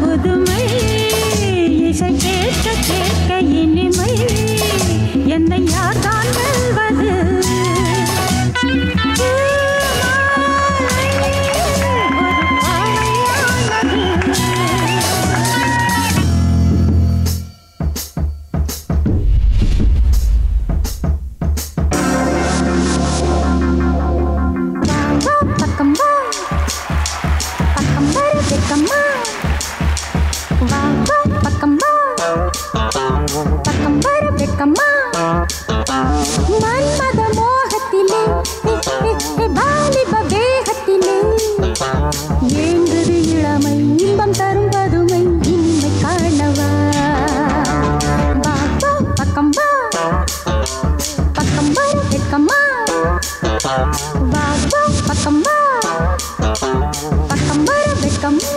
புதுமை இசை கேட்க கேட்க இனிமை என்னை யார் ஏங்குது இளமை இன்பம் தரும் பதுமை இனிமை காணவா? வா வா பக்கம் வா. பக்கம் வர வெக்கம்மா வா. வா பக்கம் வா. பக்கம் வர வெக்கம்மா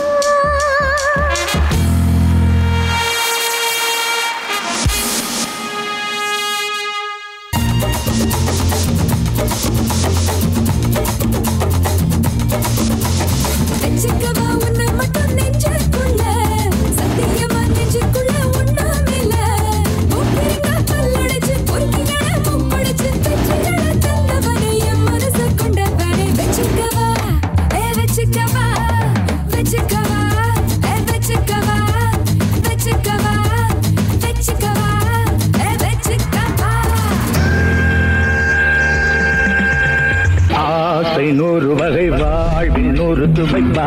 ஆசை நூறு வகை வாழ்வில் நூறு துவைப்பா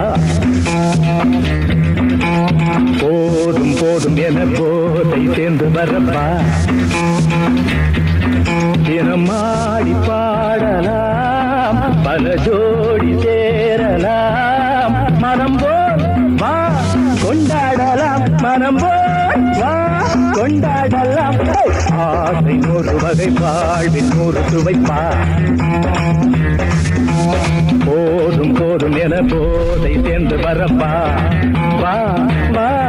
போதும் போதும் என போதை சேர்ந்து வரப்பா. தினமாடி பாடலாம் பல ஜோடி சேரலாம். மனம் போல் வா கொண்டாடலாம். மனம் போல் வா கொண்டாடலாம். ஆசை நூறு வகை வாழ்வின் நூறு துவைப்பா போதும் போதும் என போதை சேர்ந்து வரப்பா. வா வா.